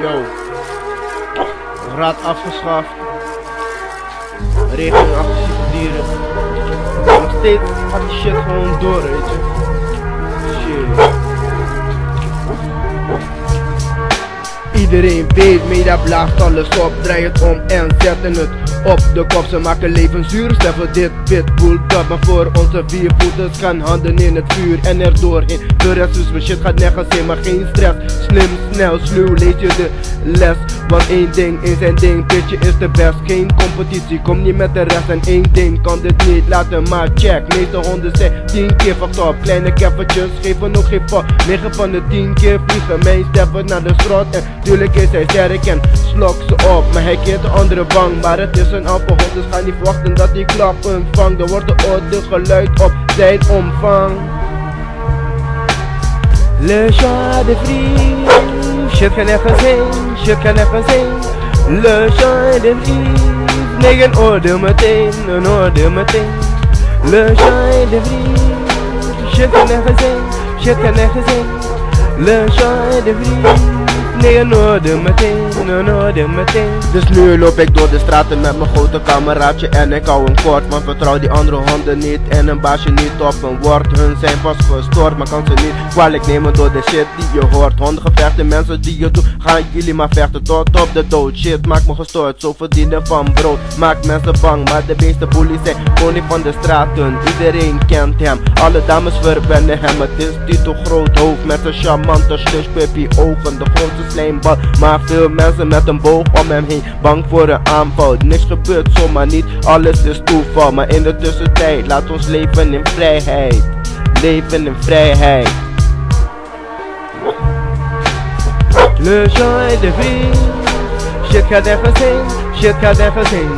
Yo. Raad afgeschaft. Regeling agressieve dieren. Nog steeds gaat die shit gewoon door, weet je. Iedereen weet, media blaast alles op, draai het om en zetten het op de kop. Ze maken leven zuur, steffen dit pitbull top. Maar voor onze vier voeters gaan handen in het vuur en er doorheen. De rest is mijn shit gaat nergens heen, maar geen stress. Slim, snel, sluw, lees je de les. Want één ding in zijn ding, pitje is de best. Geen competitie, kom niet met de rest. En één ding kan dit niet laten, maar check. Meeste honden zijn tien keer fucked up. Kleine keffertjes geven nog geen fuck. 9 van de 10 keer vliegen mijn steppen naar de strot. En tuurlijk is hij sterk en slok ze op. Maar hij keert de andere bang, maar het is een appelhond. Dus ga niet verwachten dat hij klappen vangt. Er wordt de orde geluid op zijn omvang. Le chat de vries, shit kan nergens heen, shit kan nergens heen. Le chat de vries, nee een oordeel meteen, een oordeel meteen. Le chat de vries, shit kan nergens heen, shit kan nergens heen. Le chat de vries, een oordeel meteen, een oordeel meteen. Dus nu loop ik door de straten met mijn grote kameraadje en ik hou hem kort. Want vertrouw die andere honden niet en een baasje niet op een woord. Hun zijn vast gestoord, maar kan ze niet kwalijk nemen door de shit die je hoort. Hondengevechten, mensen die je doet, gaan jullie maar vechten tot op de dood. Shit maakt me gestoord, zo verdienen van brood. Maakt mensen bang, maar de meeste bullies zijn koning van de straten. Iedereen kent hem, alle dames verwennen hem. Het is groot hoofd met zijn charmante slush peppy ogen. De grootste maar veel mensen met een boog om hem heen. Bang voor een aanval, niks gebeurt zomaar niet, alles is toeval. Maar in de tussentijd, laat ons leven in vrijheid. Leven in vrijheid. Le est de vie, shit gaat nergens heen, shit gaat heen.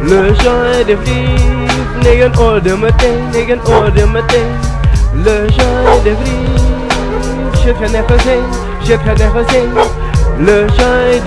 Le est de vie, nee een orde meteen, nee een orde meteen. Le est de vie, shit gaat nergens heen, shit gaat nergens heen. Le Jean est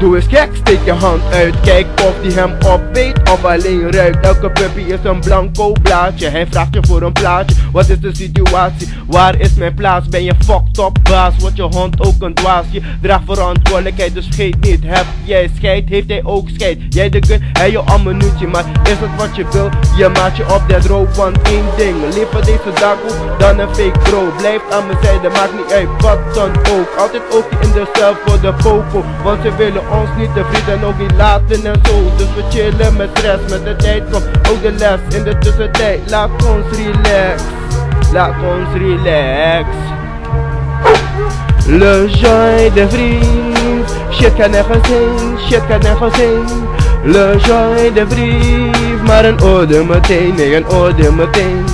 Doe eens gek, steek je hand uit, kijk of die hem opbeet of alleen ruikt. Elke puppy is een blanco blaadje, hij vraagt je voor een plaatje. Wat is de situatie? Waar is mijn plaats? Ben je fucked up baas? Wordt je hond ook een dwaas? Je draagt verantwoordelijkheid, dus scheet niet. Heb jij scheid, heeft hij ook scheid. Jij de gun, hij je ammunitie, maar is het wat je wil? Je maakt je op dat rood, want één ding. Liever deze dag op dan een fake bro. Blijf aan mijn zijde, maakt niet uit wat dan ook. Altijd ook in de cel voor de popo, want ze willen ons niet te vrienden ook niet laten en zo. Dus we chillen met stress, met de tijd komt ook de les. In de tussentijd, laat ons relax. Laat ons relax. Le joy de vriend. Shit kan nergens heen, shit kan nergens heen Le joy de brief, maar een ode meteen, nee een ode meteen.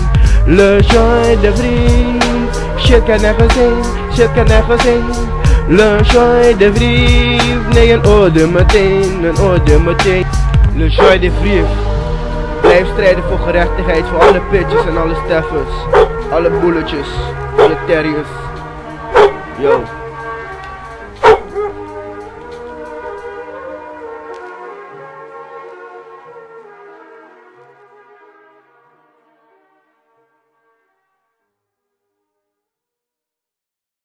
Le joy de vriend. Shit kan nergens heen, shit kan nergens heen Le joy de vriend, nee een ode meteen, een ode meteen. Le joy de vriend. Blijf strijden voor gerechtigheid voor alle pitches en alle steffers. Alle bulletjes, alle terriers. Yo.